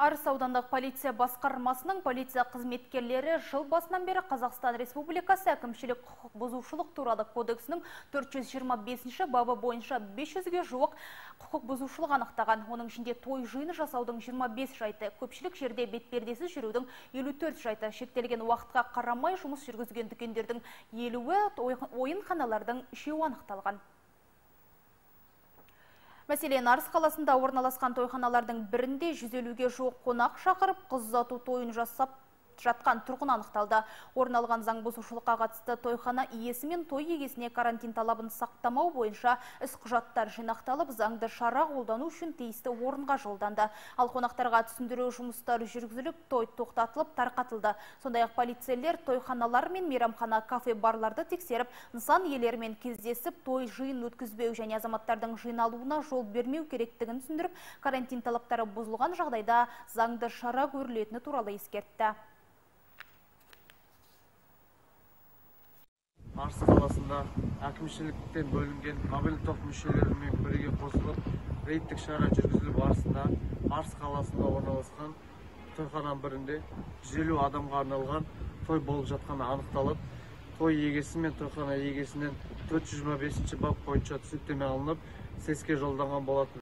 Арыс аудандық полиция басқармасының полиция қызметкерлері жыл басынан бері Қазақстан Республикасы әкімшілік құқық бұзушылық туралы кодексінің 425 бабы бойынша 500-ге жуық құқық бұзушылық анықтаған. Оның ішінде той жиыны жасаудың 25 жайты, көпшілік жерде бетпердесіз жүрудің 54 жайты, шектелген уақытқа қарамай жұмыс жүргізген дүкендердің 50-і, ойынханалардың үшеуі анықталған. Мәселен, Арыс қаласында орналасқан тойханалардың бірінде 150-ге жоқ қонақ шақырып, қыз ұзату тойын жасап жатқан тұрғын анықталды. Орын алған заң бұзушылыққа қатысты тойхана иесі мен той егесіне карантин талабын сақтамау бойынша іс құжаттар жинақталып, заңды шара қолдану үшін тиісті орынға жолданды. Ал қонақтарға түсіндіру жұмыстары жүргізіліп, той тоқтатылып, тарқатылды. Сондай-ақ полицейлер тойханалар мен мейрамхана кафе барларды тексеріп, нысан иелерімен кездесіп, той жиын өткізбеу және азаматтардың жиналуына жол бермеу керектігін түсіндіріп, карантин талаптары бұзылған жағдайда заңды шара көрілетіні туралы ескертті. Арыс қаласында әкімшіліктен бөлінген мобильді топ мүшелерімен бірге қосылып рейдтік шара жүргізілу барысында арыс қаласында орналасқан тойхананың бірінде 150 адамға арналған той болып жатқаны анықталып той егесі мен тойхана егесінен 425 бап бойынша түсініктеме алынып сэс ке жолданған болатын